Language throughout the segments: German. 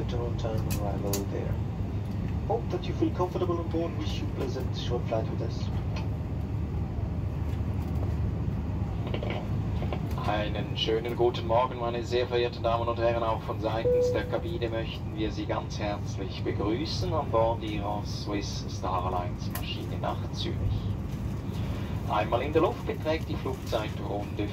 An on-time arrival there. Hope that you feel comfortable on board. Wish you pleasant short flight with us. Einen schönen guten Morgen, meine sehr verehrten Damen und Herren. Auch von seitens der Kabine möchten wir Sie ganz herzlich begrüßen an Bord Ihrer Swiss Star Alliance Maschine nach Zürich. Einmal in der Luft beträgt die Flugzeit runde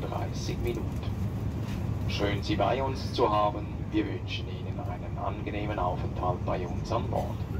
35 Minuten. Schön Sie bei uns zu haben. Wir wünschen Ihnen angenehmen Aufenthalt bei uns an Bord.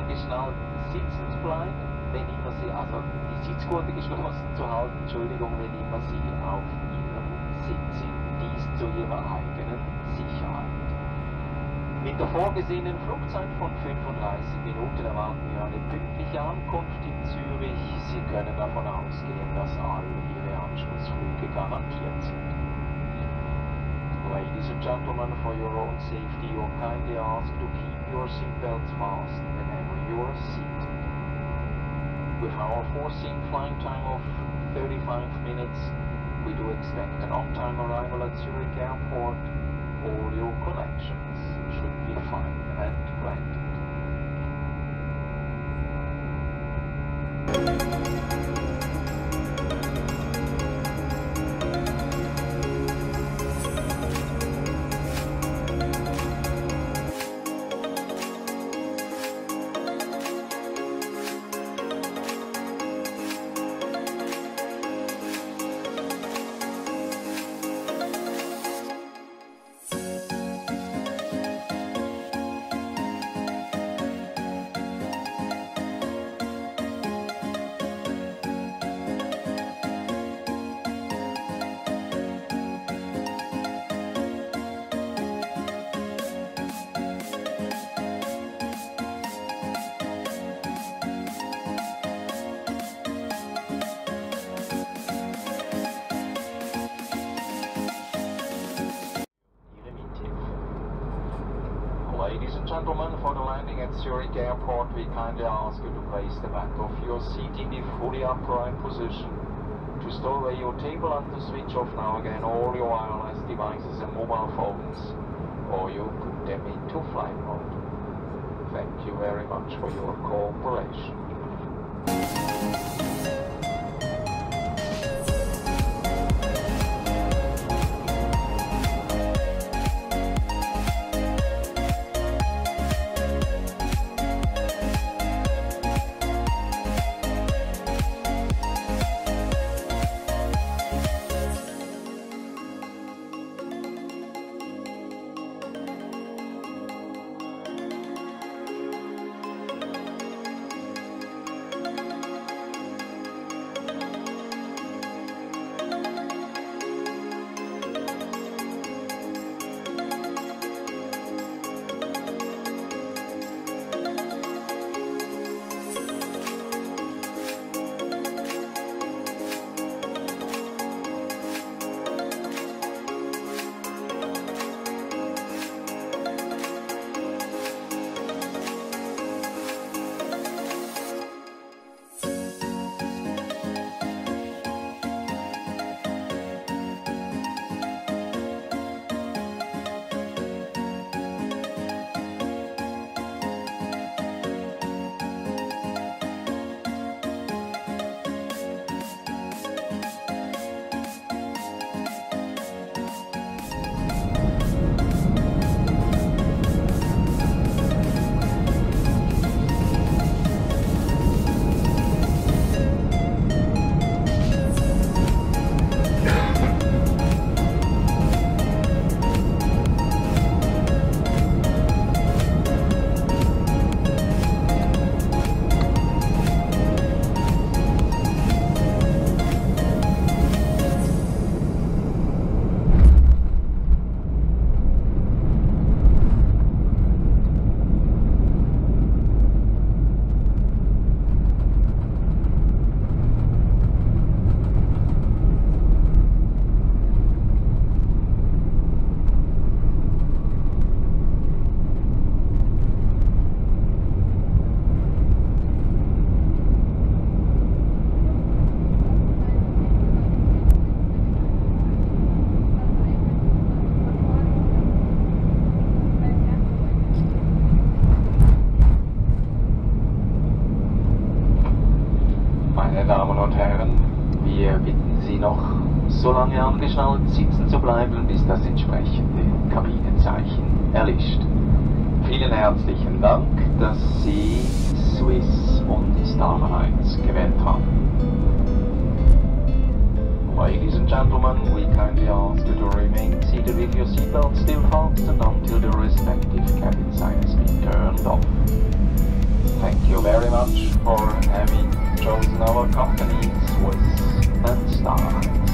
Angeschnallt sitzen zu bleiben, wenn immer Sie, also die Sitzgurte geschlossen zu halten, Entschuldigung, wenn immer Sie auf Ihrem Sitz sind. Dies zu Ihrer eigenen Sicherheit. Mit der vorgesehenen Flugzeit von 35 Minuten erwarten wir eine pünktliche Ankunft in Zürich. Sie können davon ausgehen, dass all Ihre Anschlussflüge garantiert sind. Ladies and gentlemen, for your own safety, you are kindly asked to keep your seatbelts fast whenever you are seated. With our foreseen flying time of 35 minutes, we do expect an on-time arrival at Zurich Airport. All your connections should be fine and granted. Gentlemen, for the landing at Zurich Airport, we kindly ask you to place the back of your seat in the fully upright position. To store away your table and to switch off now again all your wireless devices and mobile phones, or you put them into flight mode. Thank you very much for your cooperation. Lange angeschnallt sitzen zu bleiben, bis das entsprechende Kabinenzeichen erlischt. Vielen herzlichen Dank, dass Sie Swiss und Star Alliance gewählt haben. Ladies and gentlemen, we kindly ask you to remain seated with your seatbelt still fastened until the respective cabin sign has been turned off. Thank you very much for having chosen our company, Swiss and Star Alliance.